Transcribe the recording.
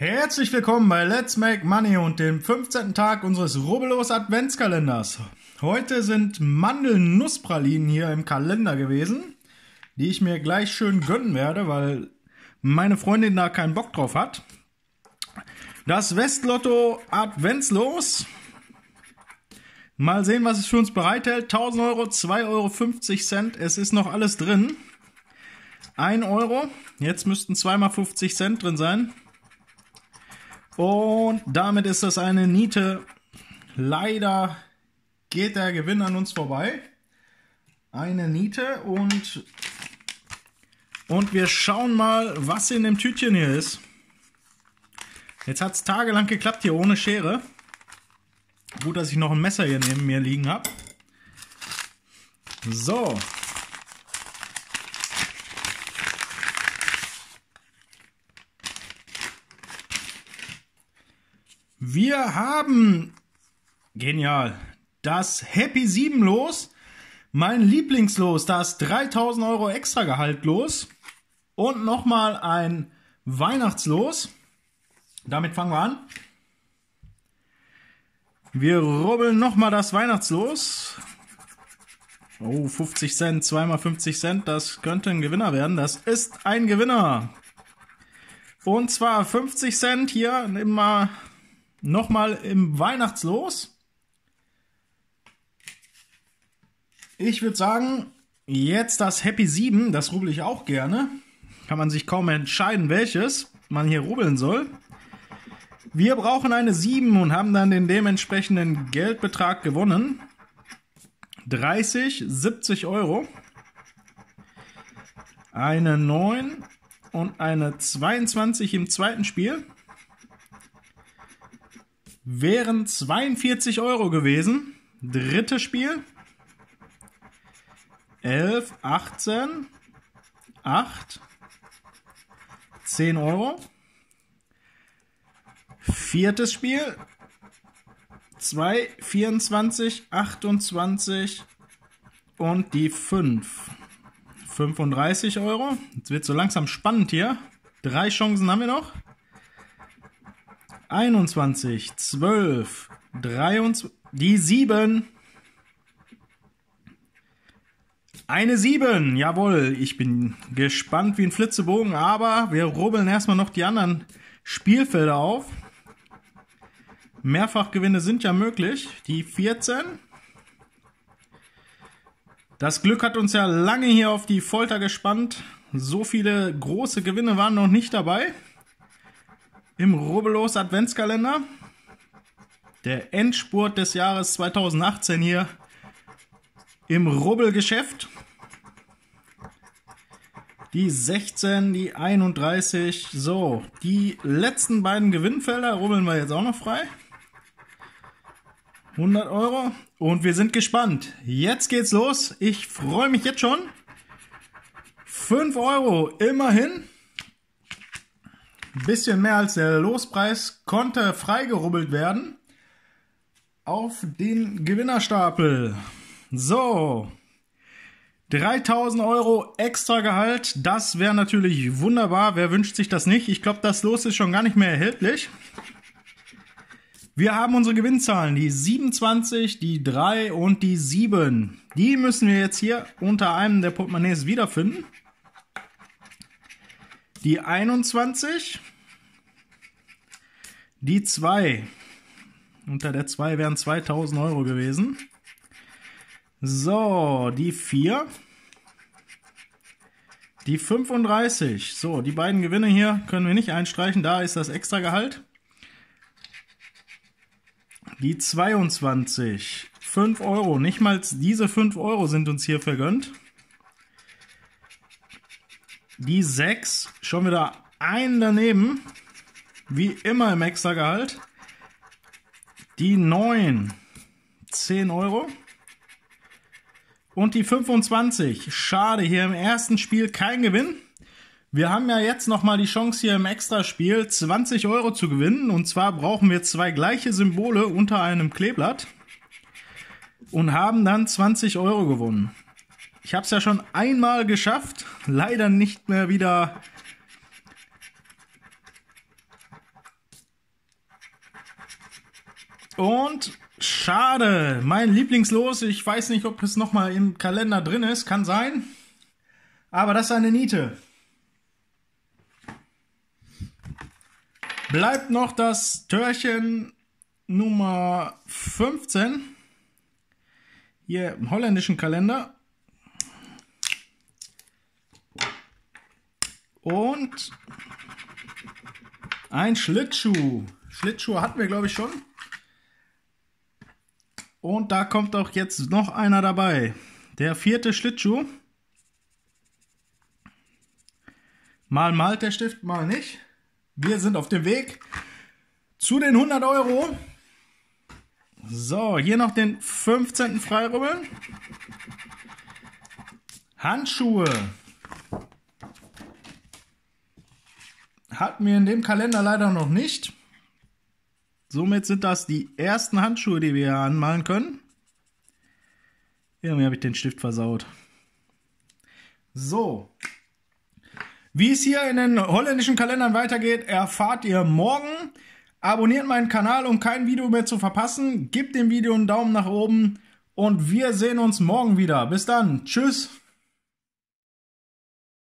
Herzlich willkommen bei Let's Make Money und dem 15. Tag unseres Rubbellos Adventskalenders. Heute sind Mandelnusspralinen hier im Kalender gewesen, die ich mir gleich schön gönnen werde, weil meine Freundin da keinen Bock drauf hat. Das Westlotto Adventslos. Mal sehen, was es für uns bereithält. 1000 Euro, 2,50 Euro. Es ist noch alles drin. 1 Euro. Jetzt müssten zweimal 50 Cent drin sein. Und damit ist das eine Niete. Leider geht der Gewinn an uns vorbei. Eine Niete und, und wir schauen mal, was in dem Tütchen hier ist. Jetzt hat es tagelang geklappt hier ohne Schere. Gut, dass ich noch ein Messer hier neben mir liegen habe. So, Wir haben, genial, das Happy 7 Los, mein Lieblingslos, das 3000 Euro extra Gehalt los und nochmal ein Weihnachtslos. Damit fangen wir an. Wir rubbeln nochmal das Weihnachtslos. Oh, 50 Cent, zweimal 50 Cent, das könnte ein Gewinner werden. Das ist ein Gewinner. Und zwar 50 Cent hier, nimm mal nochmal im Weihnachtslos. Ich würde sagen, jetzt das Happy 7, das rubbel ich auch gerne. Kann man sich kaum entscheiden, welches man hier rubbeln soll. Wir brauchen eine 7 und haben dann den dementsprechenden Geldbetrag gewonnen. 30, 70 Euro. Eine 9 und eine 22 im zweiten Spiel wären 42 Euro gewesen. Drittes Spiel. 11, 18, 8, 10 Euro. Viertes Spiel. 2, 24, 28 und die 5. 35 Euro. Jetzt wird so langsam spannend hier. Drei Chancen haben wir noch. 21, 12, 23, die 7. Eine 7, jawohl. Ich bin gespannt wie ein Flitzebogen, aber wir rubbeln erstmal noch die anderen Spielfelder auf. Mehrfachgewinne sind ja möglich. Die 14. Das Glück hat uns ja lange hier auf die Folter gespannt. So viele große Gewinne waren noch nicht dabei im Rubbellos Adventskalender. Der Endspurt des Jahres 2018 hier im Rubbelgeschäft. Die 16, die 31. So, die letzten beiden Gewinnfelder rubbeln wir jetzt auch noch frei. 100 Euro. Und wir sind gespannt. Jetzt geht's los. Ich freue mich jetzt schon. 5 Euro immerhin. Bisschen mehr als der Lospreis konnte freigerubbelt werden auf den Gewinnerstapel. So, 3000 Euro extra Gehalt, das wäre natürlich wunderbar. Wer wünscht sich das nicht? Ich glaube, das Los ist schon gar nicht mehr erhältlich. Wir haben unsere Gewinnzahlen, die 27, die 3 und die 7. Die müssen wir jetzt hier unter einem der Portemonnaies wiederfinden. Die 21. Die 2. Unter der 2 wären 2000 Euro gewesen. So, die 4. Die 35. So, die beiden Gewinne hier können wir nicht einstreichen. Da ist das Extragehalt. Die 22. 5 Euro. Nicht mal diese 5 Euro sind uns hier vergönnt. Die 6, schon wieder ein daneben. Wie immer im Extragehalt. Die 9, 10 Euro. Und die 25. Schade, hier im ersten Spiel kein Gewinn. Wir haben ja jetzt nochmal die Chance hier im Extraspiel 20 Euro zu gewinnen. Und zwar brauchen wir zwei gleiche Symbole unter einem Kleeblatt. Und haben dann 20 Euro gewonnen. Ich habe es ja schon einmal geschafft, leider nicht mehr wieder Und schade, mein Lieblingslos. Ich weiß nicht, ob es nochmal im Kalender drin ist. Kann sein. Aber das ist eine Niete. Bleibt noch das Törchen Nummer 15. Hier im holländischen Kalender. Und ein Schlittschuh. Schlittschuhe hatten wir, glaube ich, schon. Und da kommt auch jetzt noch einer dabei. Der vierte Schlittschuh. Mal malt der Stift, mal nicht. Wir sind auf dem Weg zu den 100 Euro. So, hier noch den 15. Freirubbeln. Handschuhe. Hatten wir in dem Kalender leider noch nicht. Somit sind das die ersten Handschuhe, die wir anmalen können. Irgendwie habe ich den Stift versaut. So. Wie es hier in den holländischen Kalendern weitergeht, erfahrt ihr morgen. Abonniert meinen Kanal, um kein Video mehr zu verpassen. Gebt dem Video einen Daumen nach oben und wir sehen uns morgen wieder. Bis dann. Tschüss.